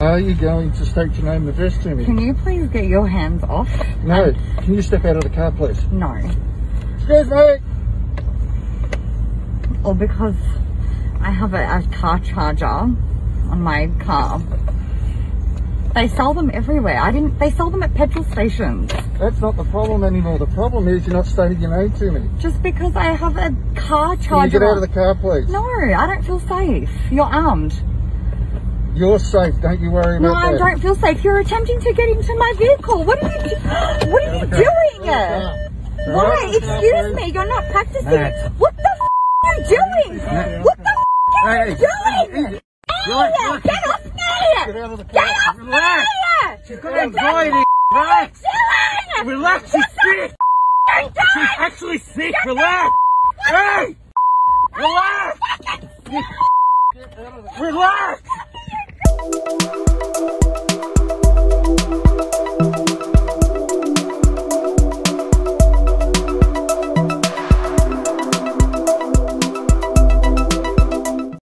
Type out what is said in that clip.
Are you going to state your name and address to me? Can you please get your hands off? No. Um, Can you step out of the car, please? No. Excuse me. Or because I have a, a car charger on my car. They sell them everywhere. I didn't. They sell them at petrol stations. That's not the problem anymore. The problem is you're not stating your name to me. Just because I have a car Can you charger. get out of the car, please? No, I don't feel safe. You're armed. You're safe. Don't you worry about No, about I that. don't feel safe. You're attempting to get into my vehicle. What are you? What are you doing? Why? Excuse me. You're not practicing. What the f- are you doing? What the f- are you doing? Hey. Get off! Get out of the Get car. me! Relax. She's got anxiety. Relax. Relax. She's sick. She's actually sick. Relax. Hey. Relax. Relax.